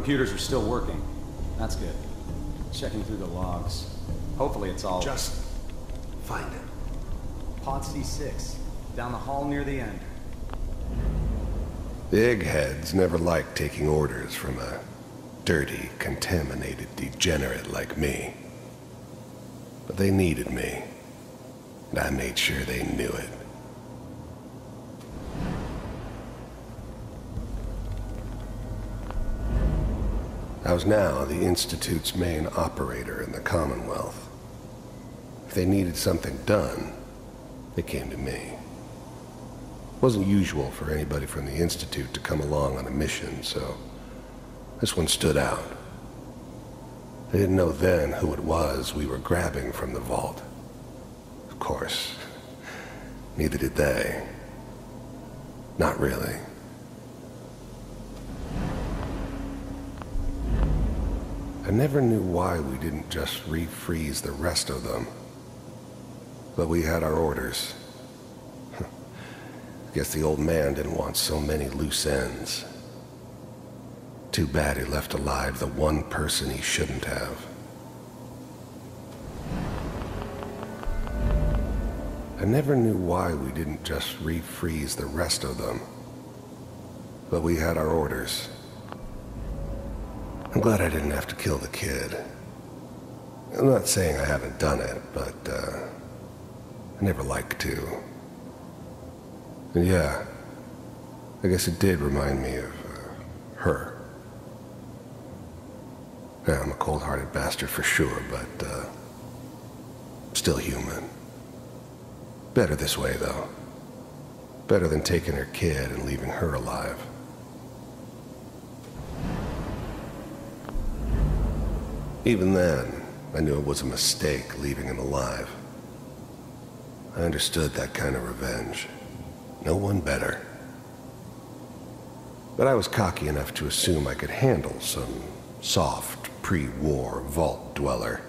Vault computers are still working. That's good. Checking through the logs. Hopefully it's all... Just find it. Pod C6. Down the hall near the end. The eggheads never liked taking orders from a dirty, contaminated degenerate like me. But they needed me. And I made sure they knew it. I was now the Institute's main operator in the Commonwealth. If they needed something done, they came to me. It wasn't usual for anybody from the Institute to come along on a mission, so this one stood out. I didn't know then who it was we were grabbing from the vault. Of course, neither did they. Not really. I never knew why we didn't just refreeze the rest of them. But we had our orders. Guess the old man didn't want so many loose ends. Too bad he left alive the one person he shouldn't have. I never knew why we didn't just refreeze the rest of them. But we had our orders. I'm glad I didn't have to kill the kid. I'm not saying I haven't done it, but, uh, I never like to. And yeah, I guess it did remind me of, uh, her. Yeah, I'm a cold-hearted bastard for sure, but, uh, still human. Better this way, though. Better than taking her kid and leaving her alive. Even then, I knew it was a mistake leaving him alive. I understood that kind of revenge. No one better. But I was cocky enough to assume I could handle some soft, pre-war vault dweller,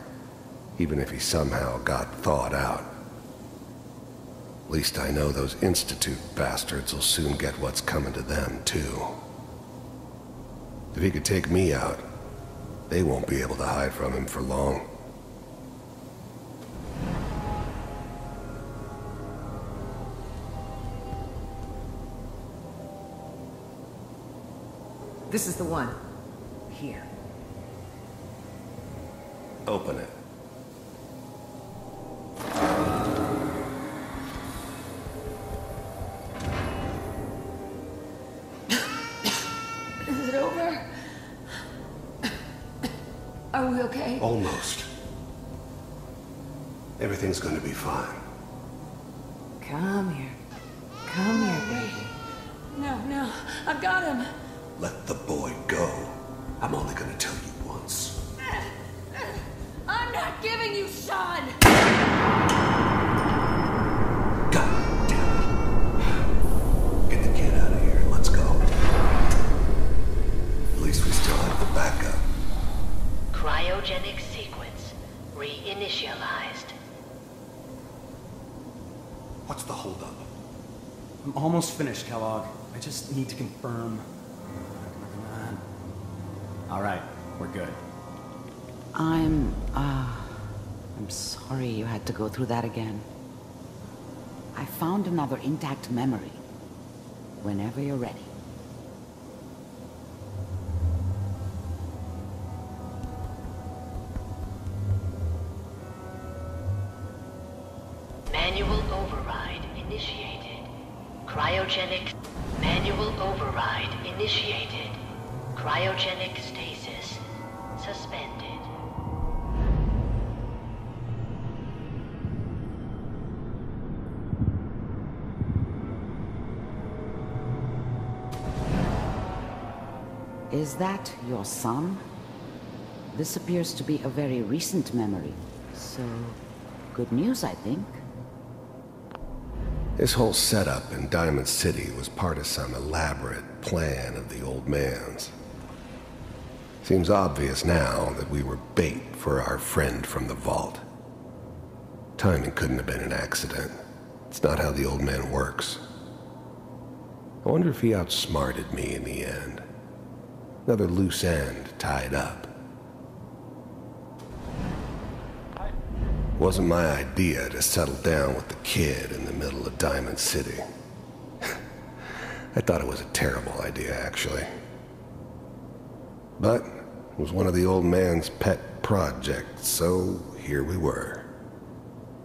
even if he somehow got thawed out. At least I know those Institute bastards will soon get what's coming to them, too. If he could take me out, they won't be able to hide from him for long. This is the one. Here. Open it over? Are we okay? Almost. Everything's to go through that again. I found another intact memory. Whenever you're ready. Son? This appears to be a very recent memory. So, good news, I think. This whole setup in Diamond City was part of some elaborate plan of the old man's. Seems obvious now that we were bait for our friend from the vault. Timing couldn't have been an accident. It's not how the old man works. I wonder if he outsmarted me in the end. Another loose end tied up. Wasn't my idea to settle down with the kid in the middle of Diamond City. I thought it was a terrible idea, actually. But it was one of the old man's pet projects, so here we were.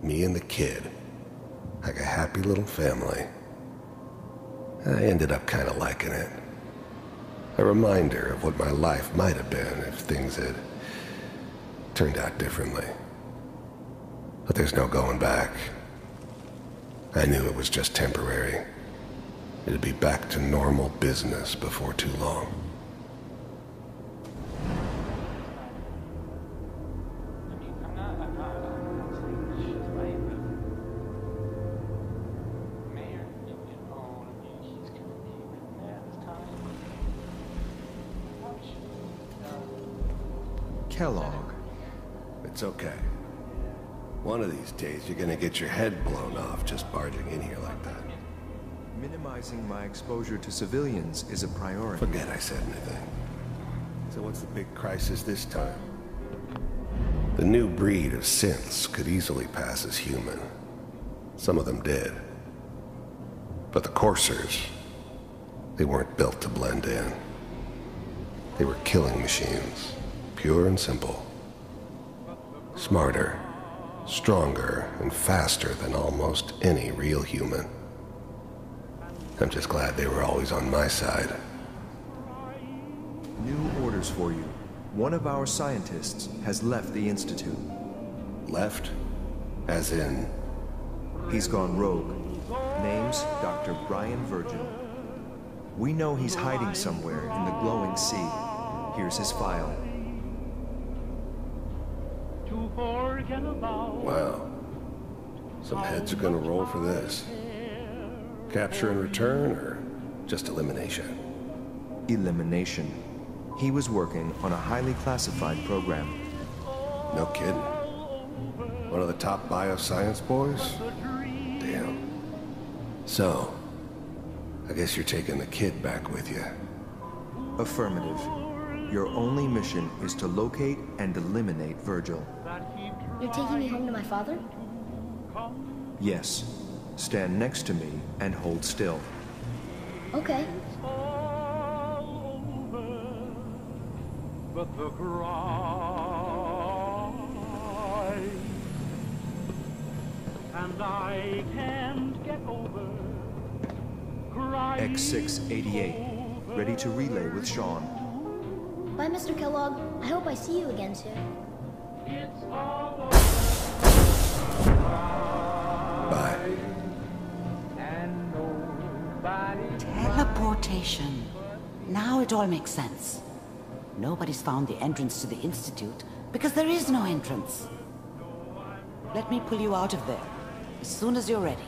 Me and the kid. Like a happy little family. I ended up kind of liking it. A reminder of what my life might have been if things had turned out differently. But there's no going back. I knew it was just temporary. It'd be back to normal business before too long. You're gonna get your head blown off just barging in here like that. Minimizing my exposure to civilians is a priority. Forget I said anything. So what's the big crisis this time? The new breed of synths could easily pass as human. Some of them did. But the coursers, they weren't built to blend in. They were killing machines, pure and simple. Smarter, stronger, and faster than almost any real human. I'm just glad they were always on my side. New orders for you. One of our scientists has left the Institute. Left? As in, He's gone rogue. Name's Dr. Brian Virgil. We know he's hiding somewhere in the glowing sea. Here's his file. Wow. Some heads are gonna roll for this. Capture and return, or just elimination? Elimination. He was working on a highly classified program. No kidding. One of the top bioscience boys? Damn. So, I guess you're taking the kid back with you. Affirmative. Your only mission is to locate and eliminate Virgil. You're taking me home to my father? Yes. Stand next to me and hold still. Okay. but the and I can't get over X688. Ready to relay with Sean. Bye, Mr. Kellogg. I hope I see you again soon. Bye. Teleportation. Now it all makes sense. Nobody's found the entrance to the Institute because there is no entrance. Let me pull you out of there as soon as you're ready.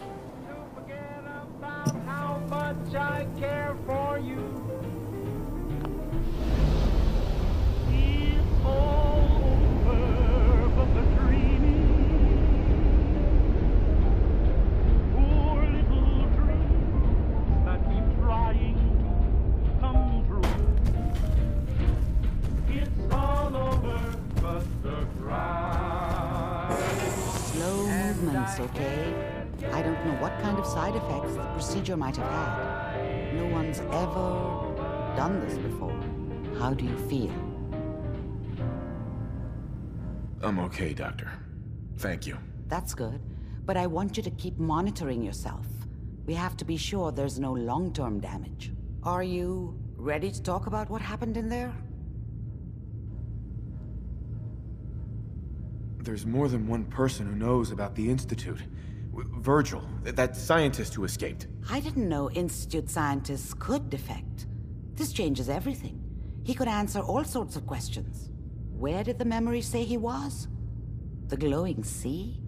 Procedure might have had. No one's ever done this before. How do you feel? I'm okay, Doctor. Thank you. That's good. But I want you to keep monitoring yourself. We have to be sure there's no long-term damage. Are you ready to talk about what happened in there? There's more than one person who knows about the Institute. Virgil, that scientist who escaped. I didn't know Institute scientists could defect. This changes everything. He could answer all sorts of questions. Where did the memory say he was? The glowing sea?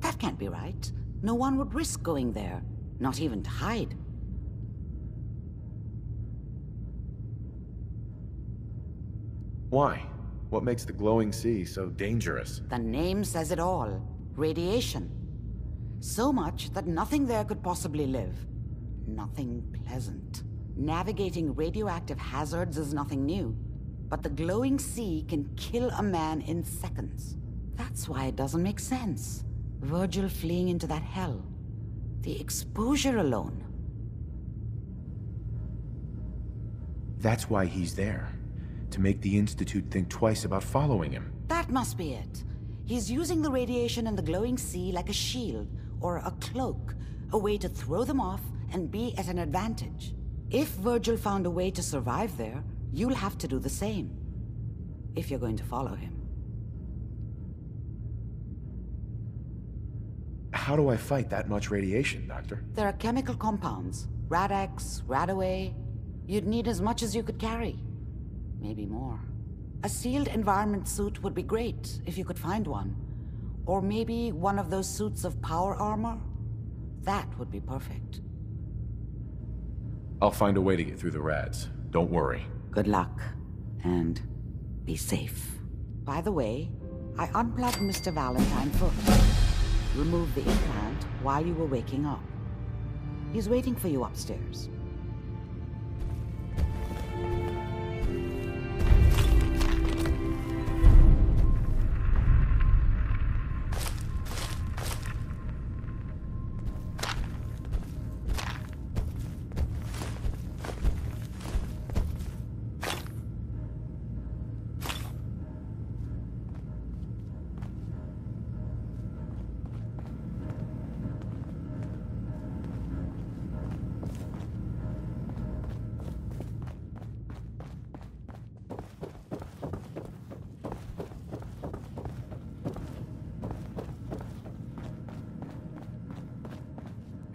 That can't be right. No one would risk going there, not even to hide. Why? What makes the glowing sea so dangerous? The name says it all radiation. So much that nothing there could possibly live. Nothing pleasant. Navigating radioactive hazards is nothing new, but the glowing sea can kill a man in seconds. That's why it doesn't make sense. Virgil fleeing into that hell. The exposure alone. That's why he's there. To make the Institute think twice about following him. That must be it. He's using the radiation in the glowing sea like a shield or a cloak, a way to throw them off and be at an advantage. If Virgil found a way to survive there, you'll have to do the same. If you're going to follow him. How do I fight that much radiation, Doctor? There are chemical compounds. Rad-X, Radaway. You'd need as much as you could carry. Maybe more. A sealed environment suit would be great, if you could find one. Or maybe one of those suits of power armor? That would be perfect. I'll find a way to get through the rads. Don't worry. Good luck. And be safe. By the way, I unplugged Mr. Valentine first. Removed the implant while you were waking up. He's waiting for you upstairs.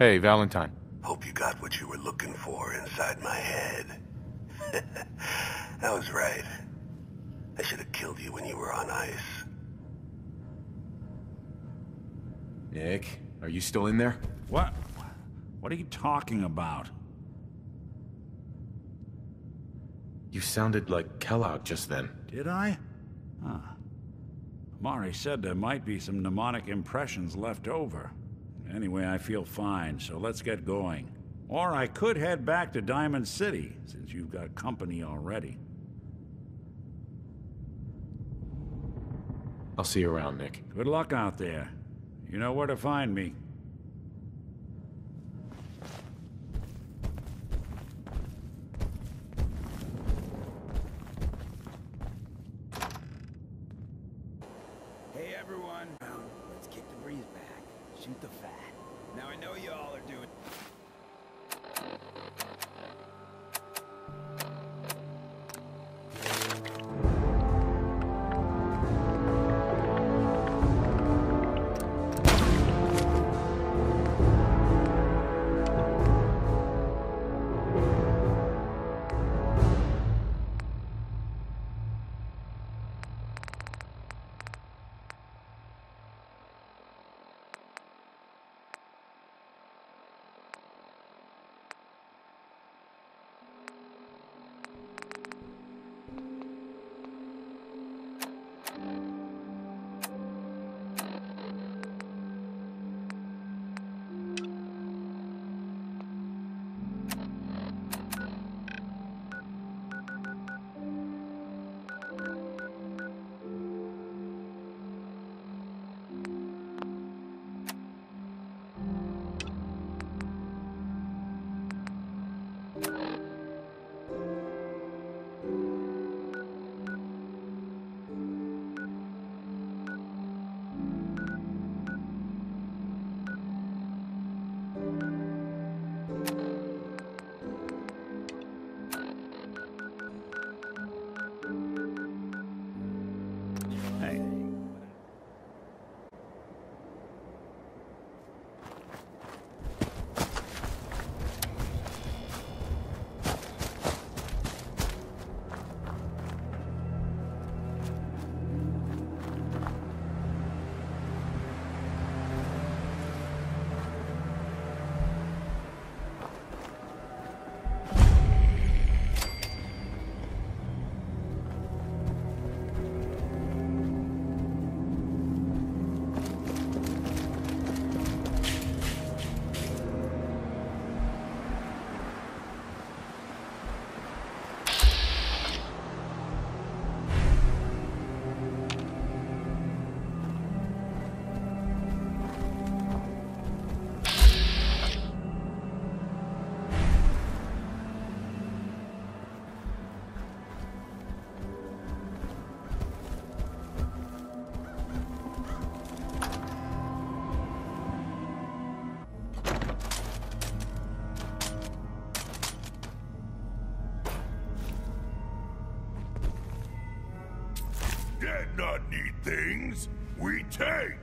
Hey, Valentine. Hope you got what you were looking for inside my head. I was right. I should have killed you when you were on ice. Nick, are you still in there? What? What are you talking about? You sounded like Kellogg just then. Did I? Huh. Amari said there might be some mnemonic impressions left over. Anyway, I feel fine, so let's get going. Or I could head back to Diamond City, since you've got company already. I'll see you around, Nick. Good luck out there. You know where to find me. Things. We take.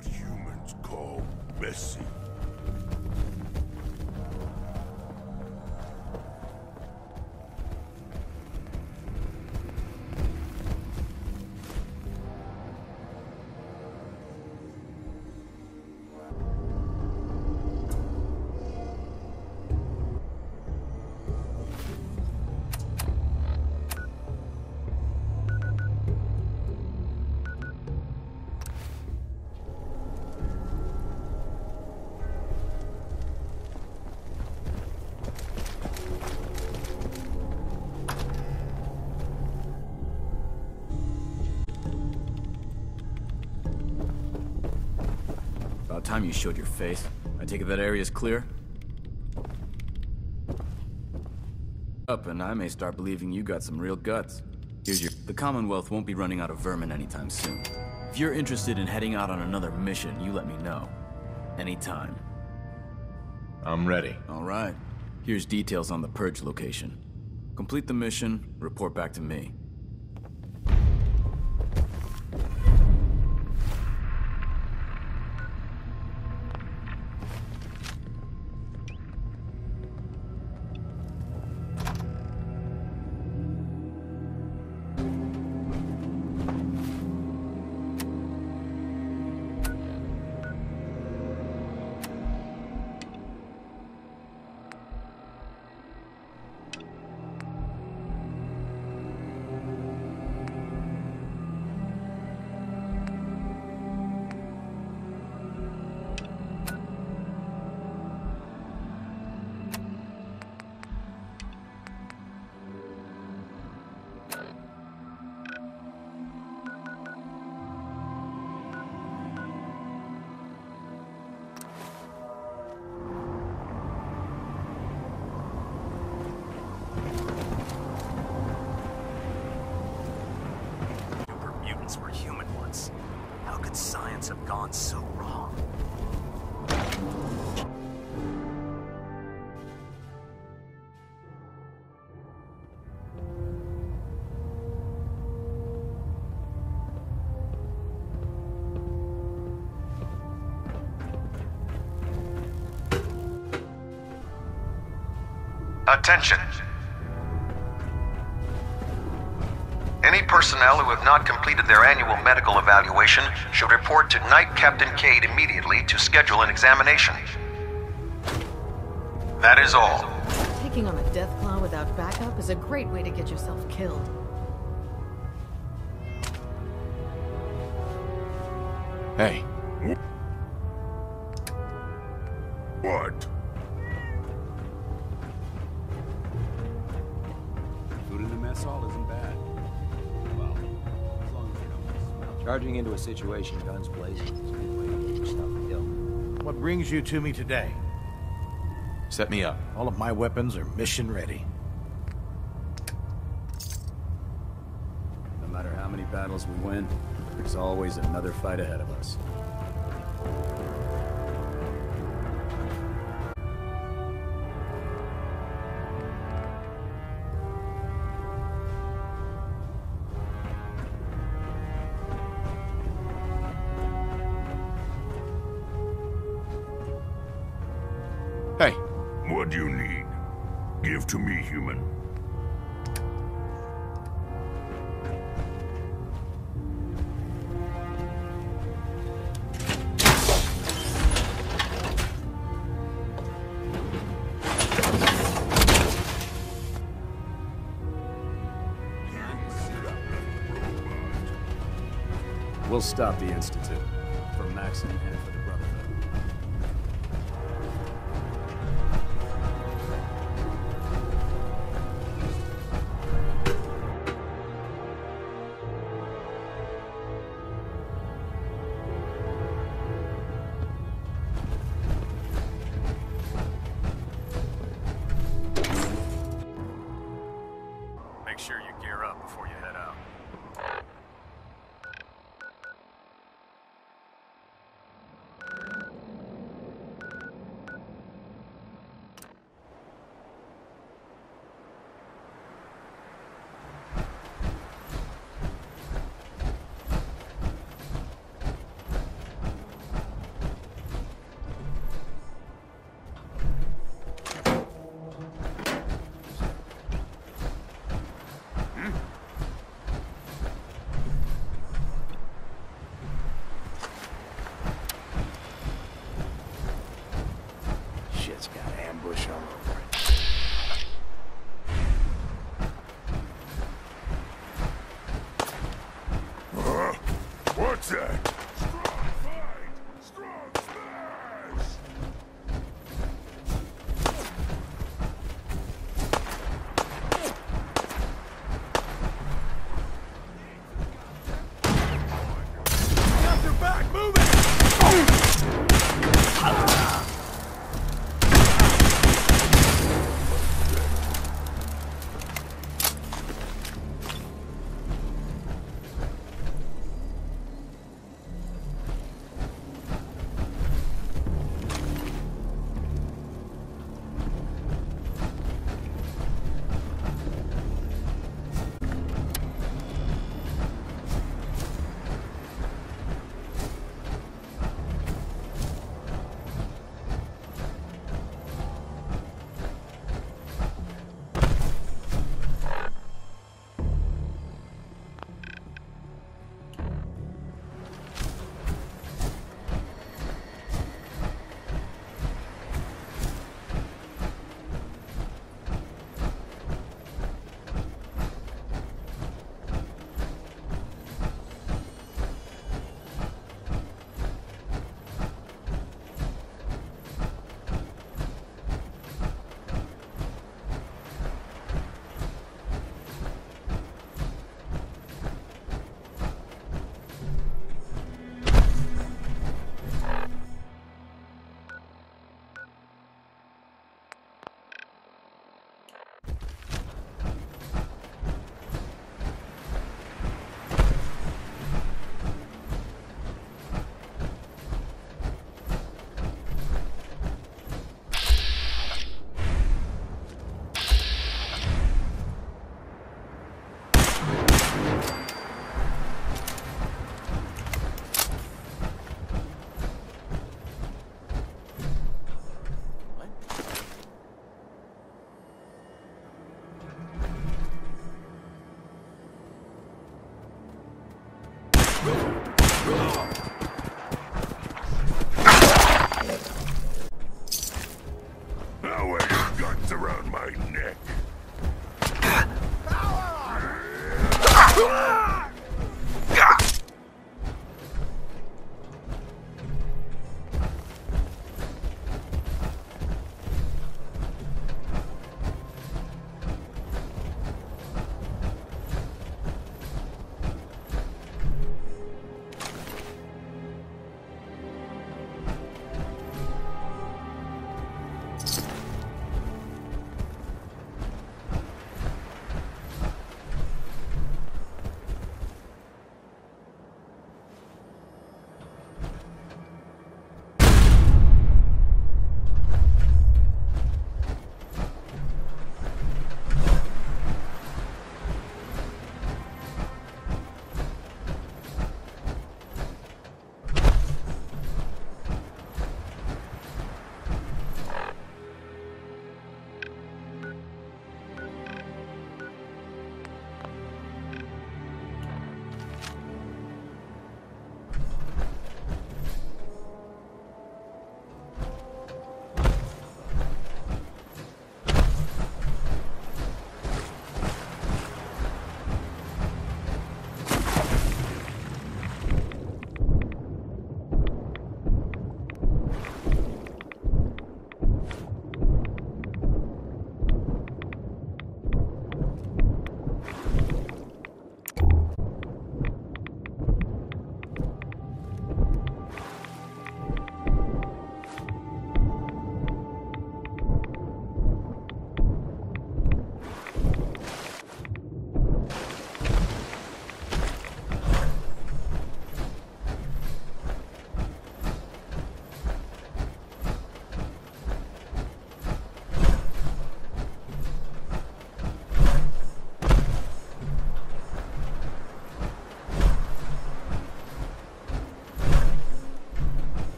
What humans call messy. Time you showed your face. I take it that area's clear? Up, and I may start believing you got some real guts. Here's your... The Commonwealth won't be running out of vermin anytime soon. If you're interested in heading out on another mission, you let me know. Anytime. I'm ready. All right. Here's details on the Purge location. Complete the mission, report back to me. Attention. Any personnel who have not completed their annual medical evaluation should report to Knight Captain Cade immediately to schedule an examination. That is all. Taking on a Deathclaw without backup is a great way to get yourself killed. Don't smell. Charging into a situation, guns blazing, is a good way to get yourself killed. What brings you to me today? Set me up. All of my weapons are mission ready. No matter how many battles we win, there's always another fight ahead of us. We'll stop the Institute. For Maxson and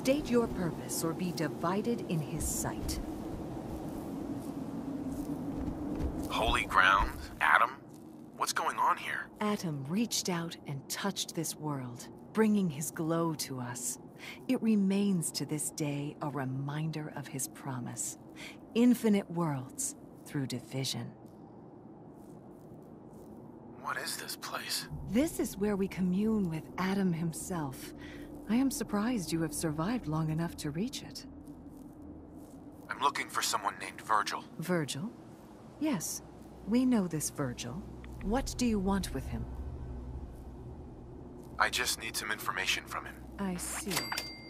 State your purpose or be divided in his sight. Holy ground? Atom? What's going on here? Atom reached out and touched this world, bringing his glow to us. It remains to this day a reminder of his promise. Infinite worlds through division. What is this place? This is where we commune with Atom himself. I am surprised you have survived long enough to reach it. I'm looking for someone named Virgil. Virgil? Yes, we know this Virgil. What do you want with him? I just need some information from him. I see.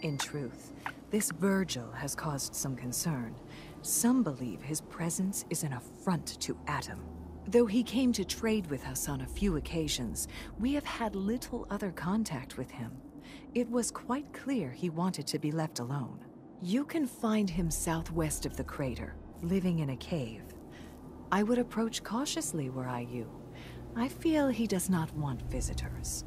In truth, this Virgil has caused some concern. Some believe his presence is an affront to Atom. Though he came to trade with us on a few occasions, we have had little other contact with him. It was quite clear he wanted to be left alone. You can find him southwest of the crater, living in a cave. I would approach cautiously were I you. I feel he does not want visitors.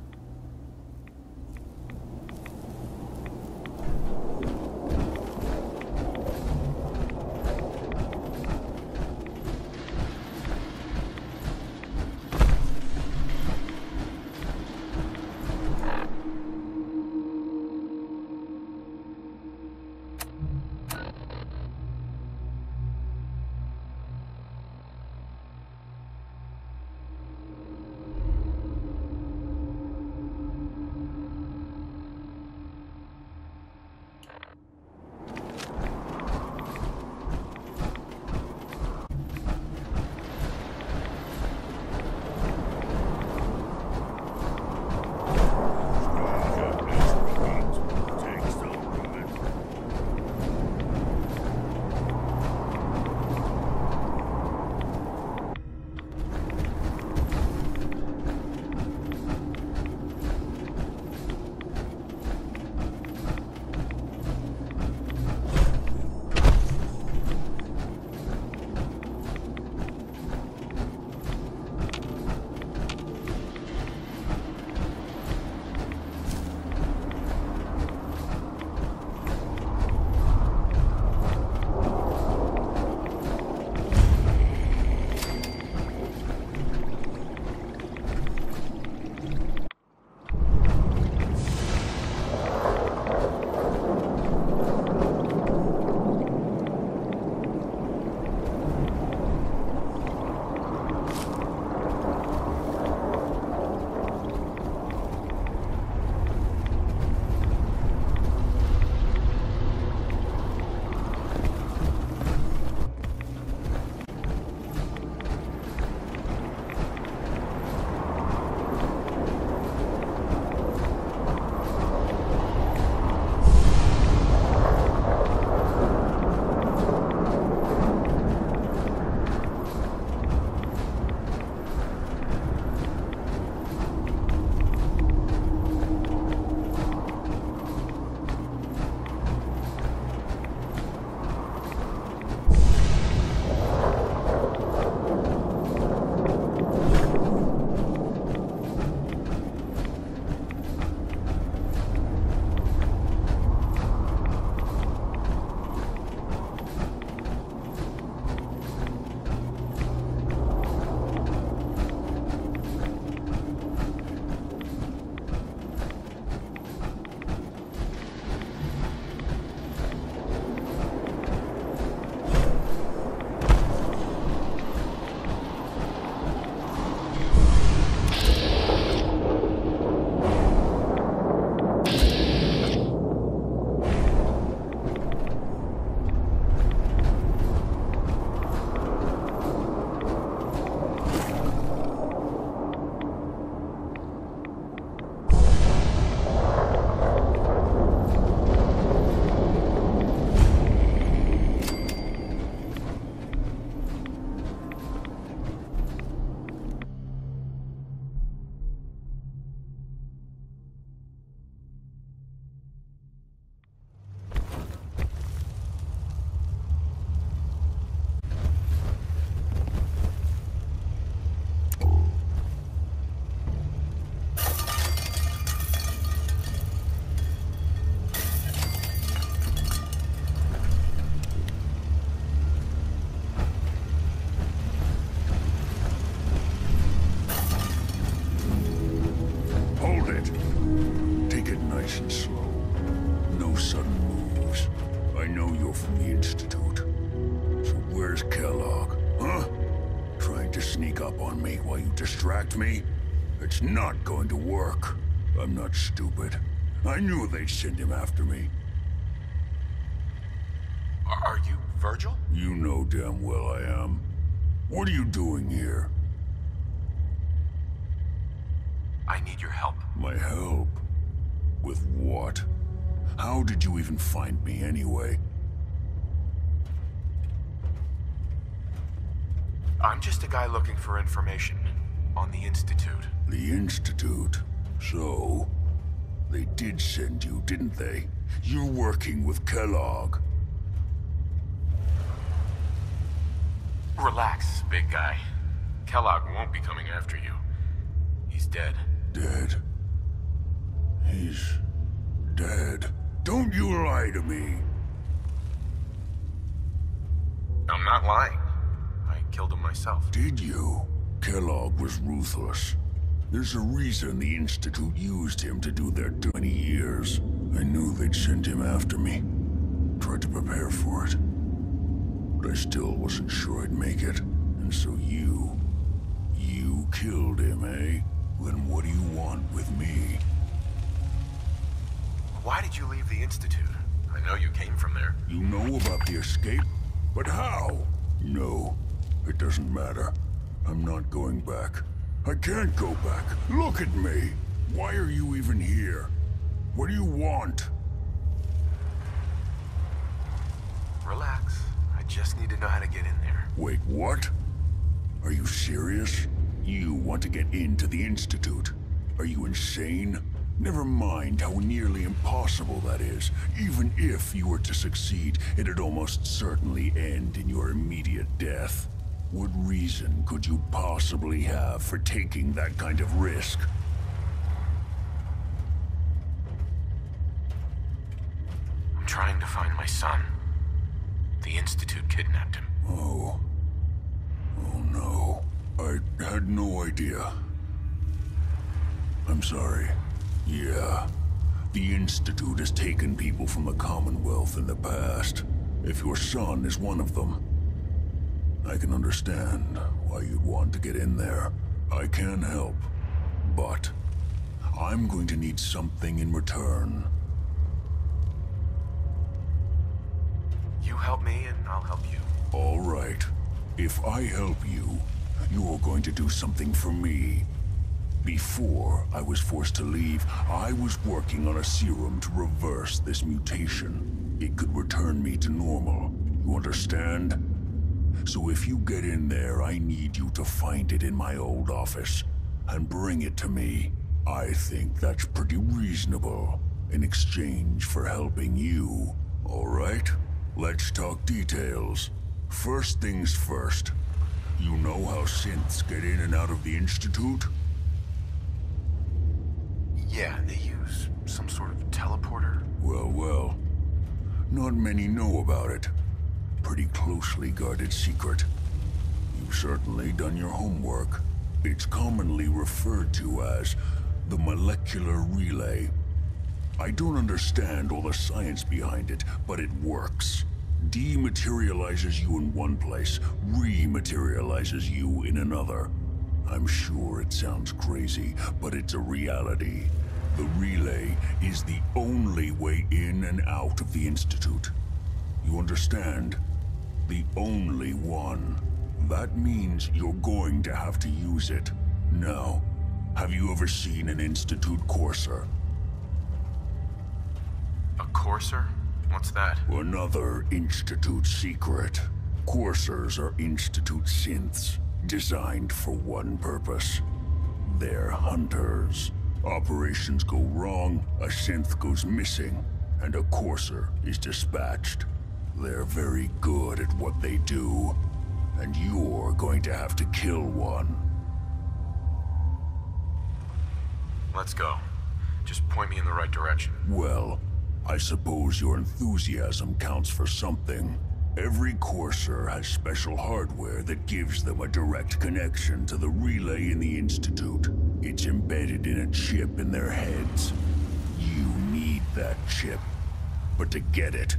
I knew they'd send him after me. Are you Virgil? You know damn well I am. What are you doing here? I need your help. My help? With what? How did you even find me anyway? I'm just a guy looking for information on the Institute. The Institute? So, they did send you, didn't they? You're working with Kellogg. Relax, big guy. Kellogg won't be coming after you. He's dead. Dead? He's... dead. Don't you lie to me! I'm not lying. I killed him myself. Did you? Kellogg was ruthless. There's a reason the Institute used him to do their 20 years. I knew they'd send him after me. Tried to prepare for it. But I still wasn't sure I'd make it. And so you... You killed him, eh? Then what do you want with me? Why did you leave the Institute? I know you came from there. You know about the escape? But how? No, it doesn't matter. I'm not going back. I can't go back. Look at me. Why are you even here? What do you want? Relax. I just need to know how to get in there. Wait, what? Are you serious? You want to get into the Institute? Are you insane? Never mind how nearly impossible that is. Even if you were to succeed, it'd almost certainly end in your immediate death. What reason could you possibly have for taking that kind of risk? I'm trying to find my son. The Institute kidnapped him. Oh. Oh no. I had no idea. I'm sorry. Yeah. The Institute has taken people from the Commonwealth in the past. If your son is one of them, I can understand why you'd want to get in there. I can help, but I'm going to need something in return. You help me and I'll help you. All right. If I help you, you're going to do something for me. Before I was forced to leave, I was working on a serum to reverse this mutation. It could return me to normal. You understand? So if you get in there, I need you to find it in my old office and bring it to me. I think that's pretty reasonable in exchange for helping you. All right? Let's talk details. First things first. You know how synths get in and out of the Institute? Yeah, they use some sort of teleporter. Well, well. Not many know about it. Pretty closely guarded secret. You've certainly done your homework. It's commonly referred to as the molecular relay. I don't understand all the science behind it, but it works. Dematerializes you in one place, rematerializes you in another. I'm sure it sounds crazy, but it's a reality. The relay is the only way in and out of the Institute. You understand? The only one. That means you're going to have to use it. Now, have you ever seen an Institute Courser? A courser? What's that? Another Institute secret. Coursers are Institute synths, designed for one purpose. They're hunters. Operations go wrong, a synth goes missing, and a courser is dispatched. They're very good at what they do, and you're going to have to kill one. Let's go. Just point me in the right direction. Well, I suppose your enthusiasm counts for something. Every Courser has special hardware that gives them a direct connection to the relay in the Institute. It's embedded in a chip in their heads. You need that chip. But to get it,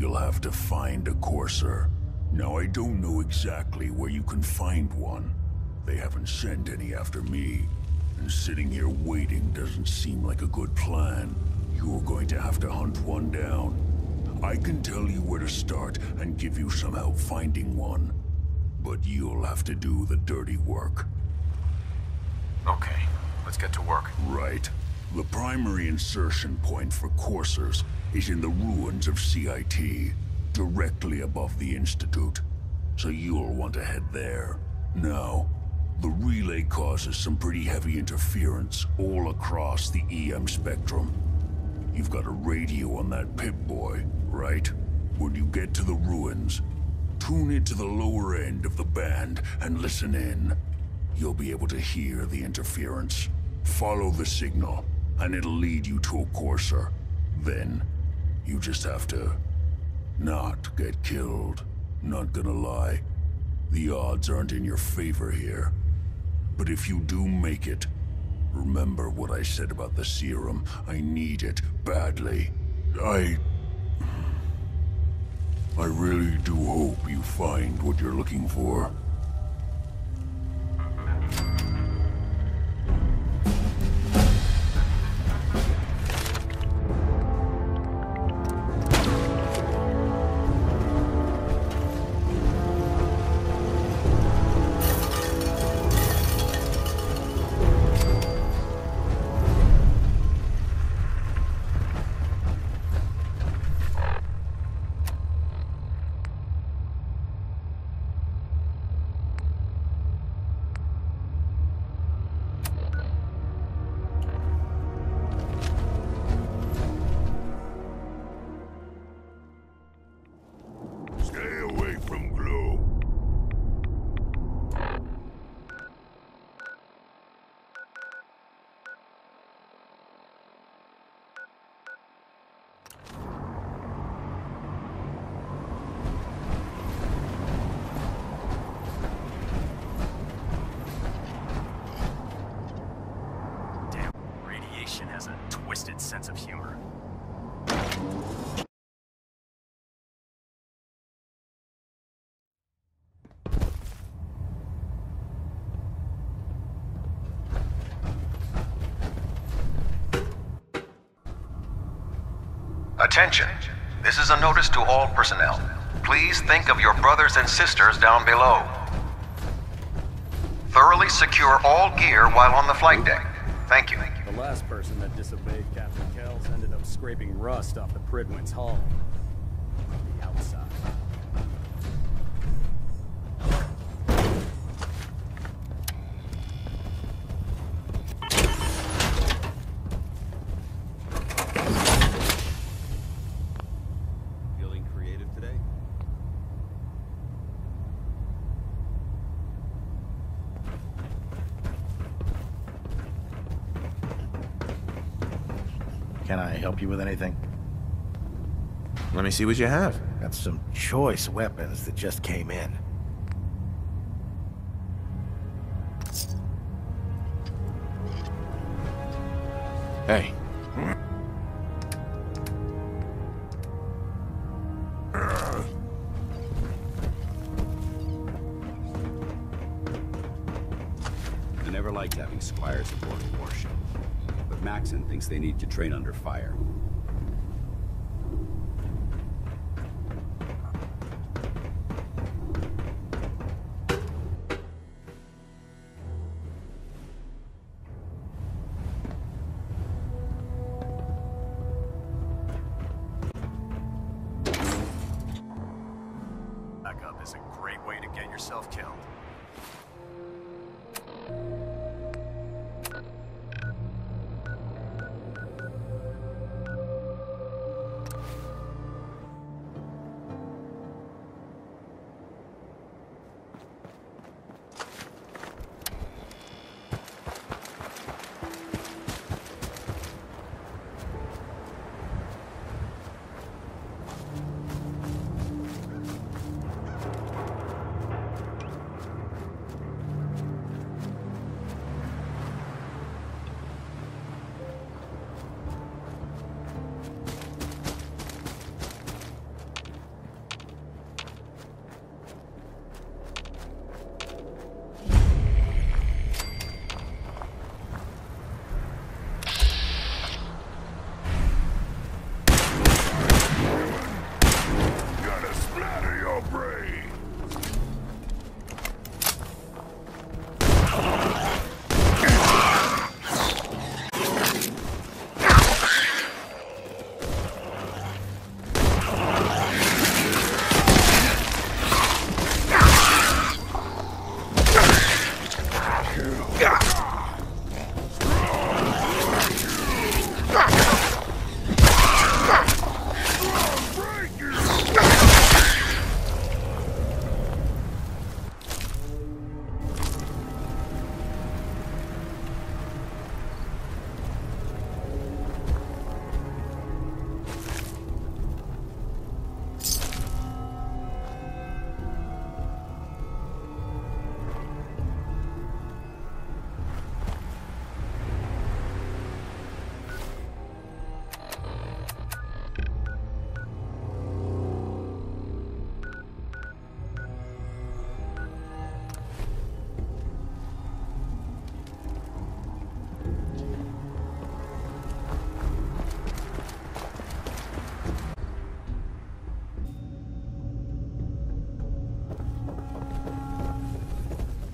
you'll have to find a Courser. Now, I don't know exactly where you can find one. They haven't sent any after me. And sitting here waiting doesn't seem like a good plan. You're going to have to hunt one down. I can tell you where to start and give you some help finding one. But you'll have to do the dirty work. Okay, let's get to work. Right. The primary insertion point for coursers is in the ruins of CIT, directly above the Institute. So you'll want to head there. Now, the relay causes some pretty heavy interference all across the EM spectrum. You've got a radio on that Pip-Boy, right? When you get to the ruins, tune into the lower end of the band and listen in. You'll be able to hear the interference. Follow the signal, and it'll lead you to a courser. Then, you just have to... not get killed. Not gonna lie. The odds aren't in your favor here. But if you do make it, remember what I said about the serum. I need it badly. I... I really do hope you find what you're looking for. Attention. This is a notice to all personnel. Please think of your brothers and sisters down below. Thoroughly secure all gear while on the flight deck. Thank you. The last person that disobeyed Captain Kells ended up scraping rust off the Prydwen's hull. The outside. Feeling creative today? Can I help you with anything? Let me see what you have. Got some choice weapons that just came in. Hey. Maxson thinks they need to train under fire.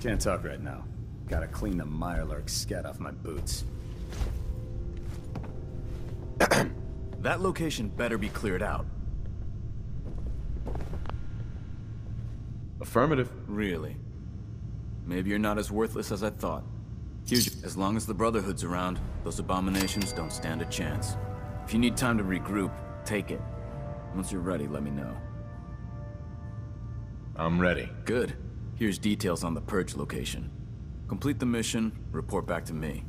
Can't talk right now. Gotta clean the Mirelurk scat off my boots. That location better be cleared out. Affirmative. Really? Maybe you're not as worthless as I thought. Here's as long as the Brotherhood's around, those abominations don't stand a chance. If you need time to regroup, take it. Once you're ready, let me know. I'm ready. Good. Here's details on the Purge location. Complete the mission, report back to me.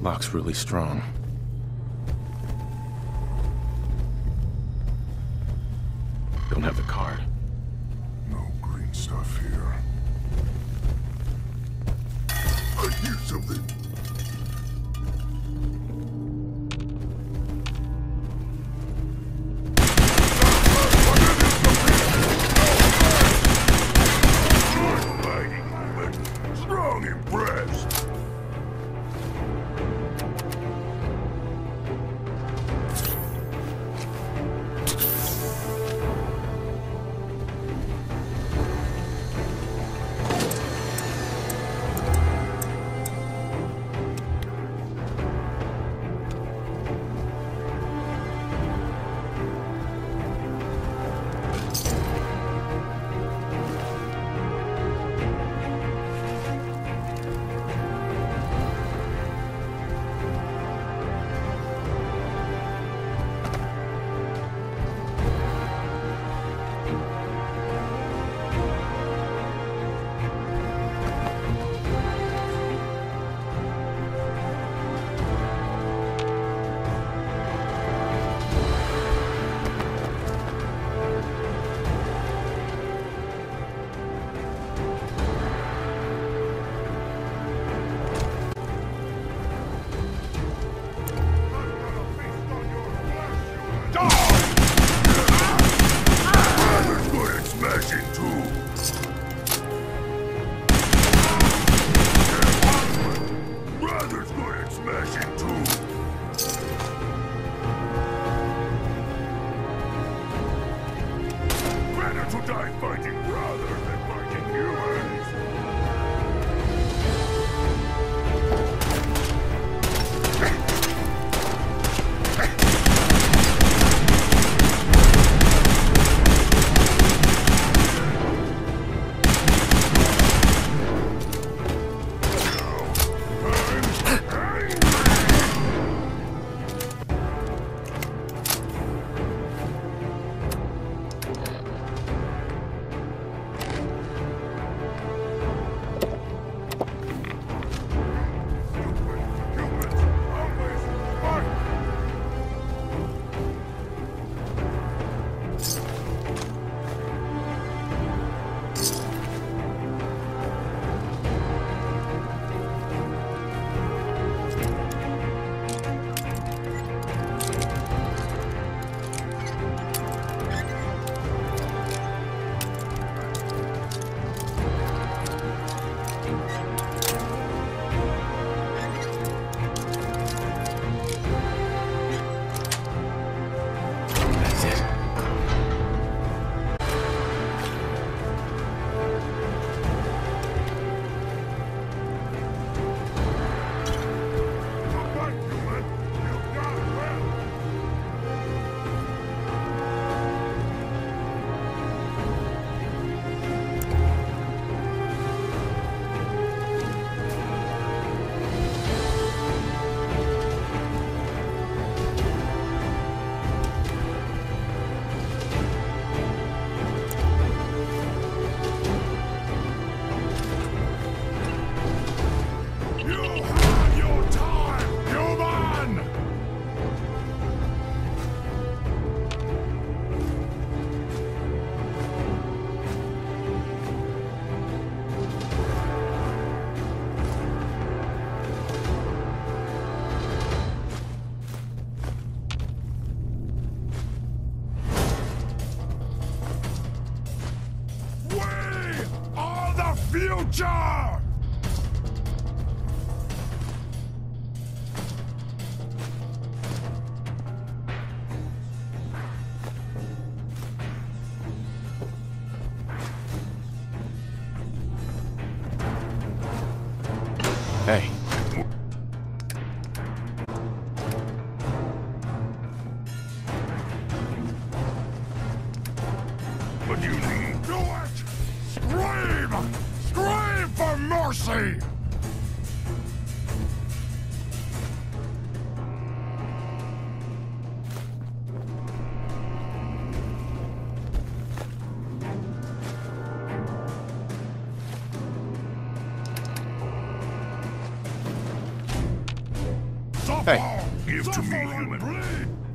Lock's really strong. Hey. Give to me, human.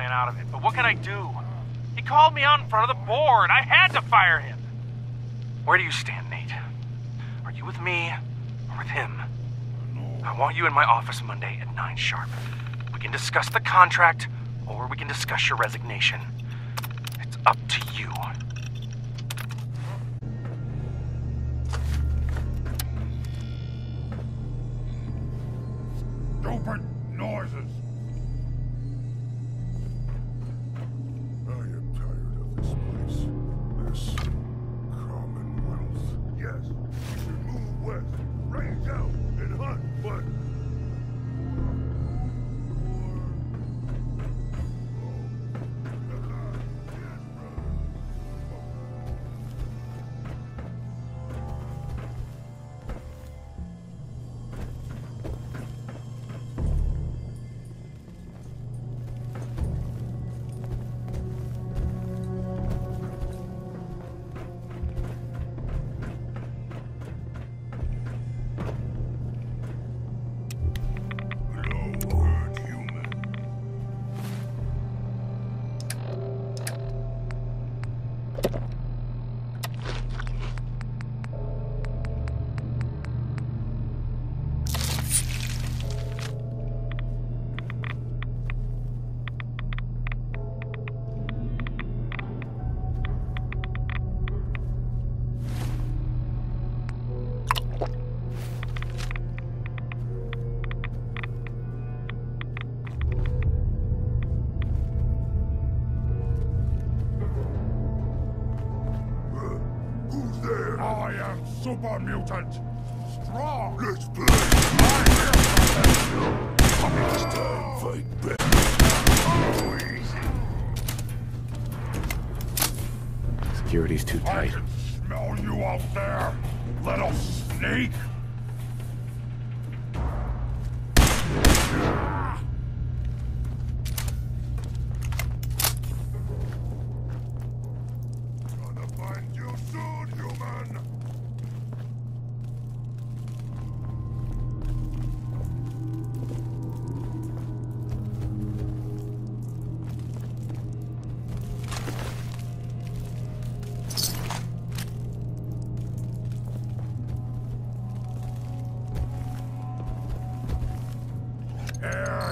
Man out of it, but what can I do? He called me out in front of the board. I had to fire him. Where do you stand, Nate? Are you with me or with him? I want you in my office Monday at 9 sharp. We can discuss the contract, or we can discuss your resignation. It's up to you. mutant!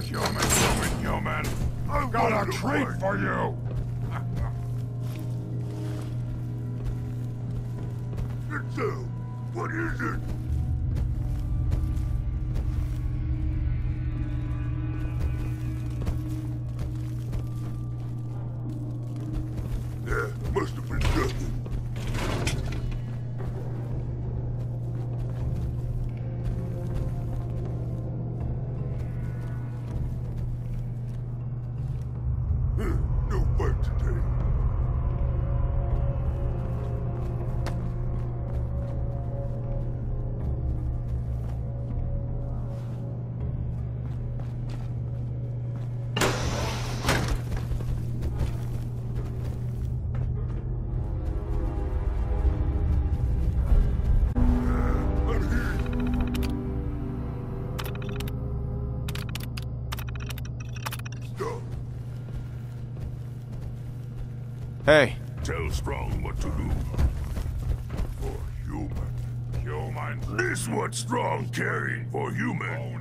human, human, human. I've got a treat for you. so, uh, what is it? Caring for humans.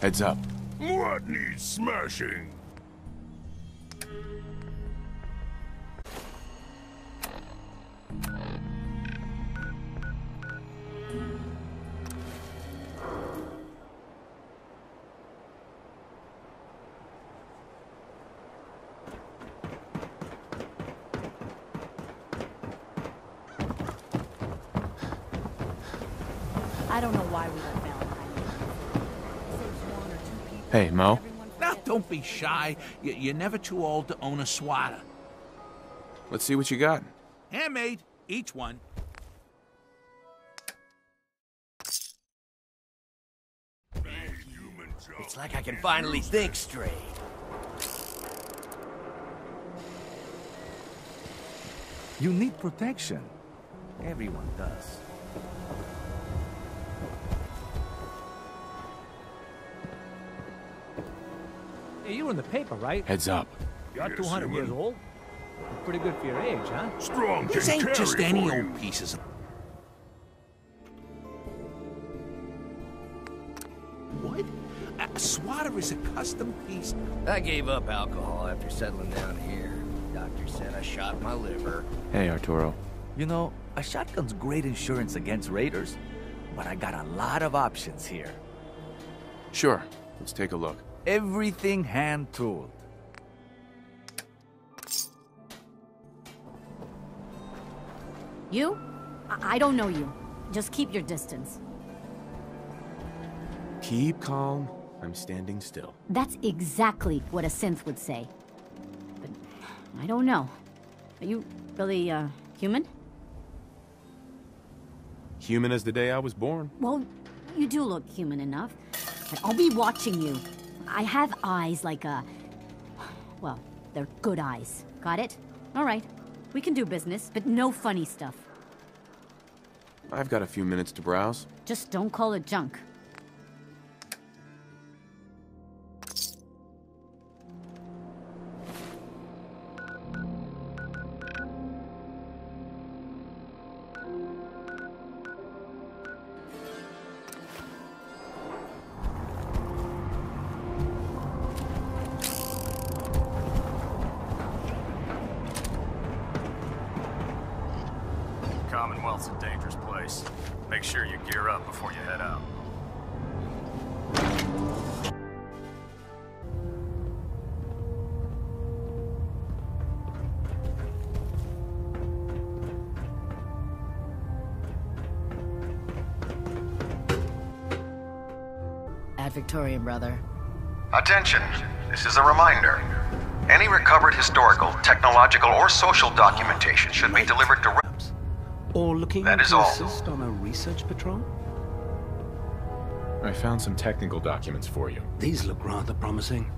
Heads up. What needs smashing? Be shy. You- You're never too old to own a swatter. Let's see what you got. Handmade, each one. It's like I can finally think straight. You need protection. Everyone does. Hey, you were in the paper, right? Heads up. You're Yes, 200 human. years old. Pretty good for your age, huh? Strong These ain't just any old pieces of... What? A swatter is a custom piece. I gave up alcohol after settling down here. Doctor said I shot my liver. Hey, Arturo. You know, a shotgun's great insurance against raiders, but I got a lot of options here. Sure. Let's take a look. Everything hand tooled. You? I, I don't know you. Just keep your distance. Keep calm. I'm standing still. That's exactly what a synth would say. But I don't know. Are you really, uh, human? Human as the day I was born. Well, you do look human enough. But I'll be watching you. I have eyes like a... Well, they're good eyes. Got it? All right. We can do business, but no funny stuff. I've got a few minutes to browse. Just don't call it junk. Commonwealth's a dangerous place. Make sure you gear up before you head out. Ad Victoriam, brother. Attention, this is a reminder. Any recovered historical, technological, or social documentation should be delivered directly. Or looking That is to all. assist on a research patrol? I found some technical documents for you. These look rather promising.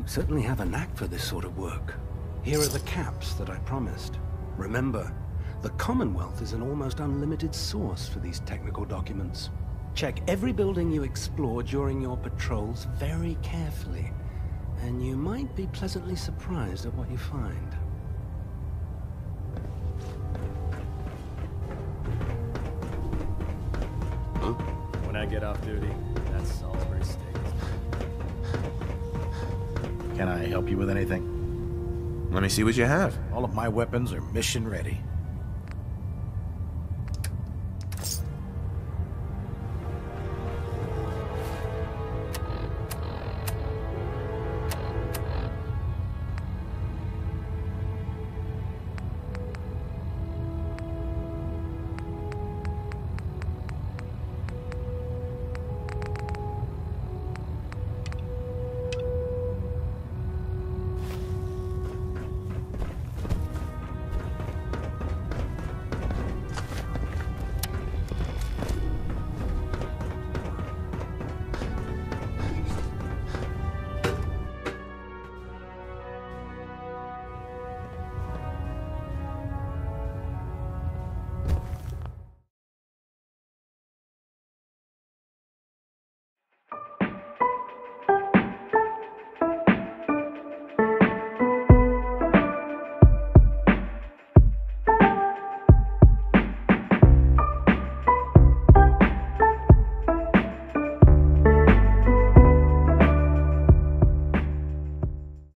You certainly have a knack for this sort of work. Here are the caps that I promised. Remember, the Commonwealth is an almost unlimited source for these technical documents. Check every building you explore during your patrols very carefully, and you might be pleasantly surprised at what you find. Get off duty, that's Salisbury Steak. Can I help you with anything? Let me see what you have. All of my weapons are mission ready.